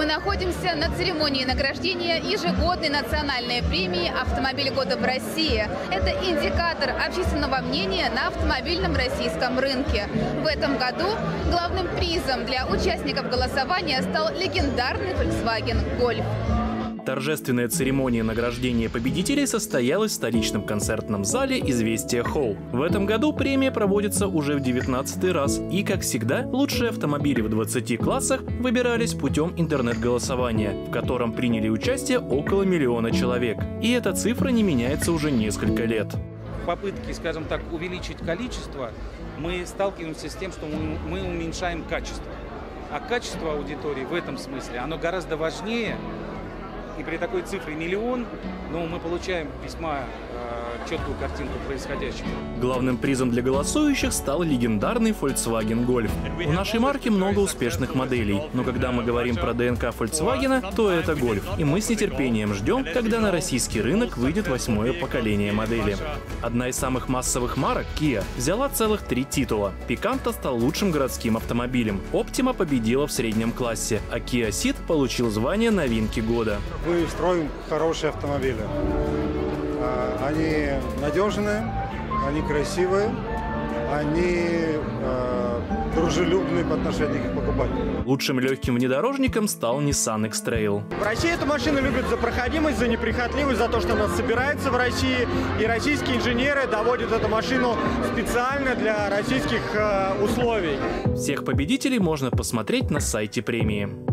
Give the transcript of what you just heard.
Мы находимся на церемонии награждения ежегодной национальной премии «Автомобиль года в России». Это индикатор общественного мнения на автомобильном российском рынке. В этом году главным призом для участников голосования стал легендарный Volkswagen Golf. Торжественная церемония награждения победителей состоялась в столичном концертном зале «Известия Холл». В этом году премия проводится уже в 19 раз. И, как всегда, лучшие автомобили в 20 классах выбирались путем интернет-голосования, в котором приняли участие около миллиона человек. И эта цифра не меняется уже несколько лет. В попытке, скажем так, увеличить количество, мы сталкиваемся с тем, что мы уменьшаем качество. А качество аудитории в этом смысле, оно гораздо важнее, и при такой цифре миллион, ну, мы получаем весьма э, четкую картинку происходящего. Главным призом для голосующих стал легендарный Volkswagen Golf. У нашей марки много успешных моделей, но когда мы говорим про ДНК Volkswagen, то это Golf. И мы с нетерпением ждем, когда на российский рынок выйдет восьмое поколение модели. Одна из самых массовых марок, Kia, взяла целых три титула. Picanto стал лучшим городским автомобилем. Optima победила в среднем классе, а Kia Ceed получил звание новинки года мы строим хорошие автомобили. А, они надежные, они красивые, они э, дружелюбные по отношению к покупателям. Лучшим легким внедорожником стал Nissan X-Trail. В России эту машину любят за проходимость, за неприхотливость, за то, что она собирается в России. И российские инженеры доводят эту машину специально для российских э, условий. Всех победителей можно посмотреть на сайте премии.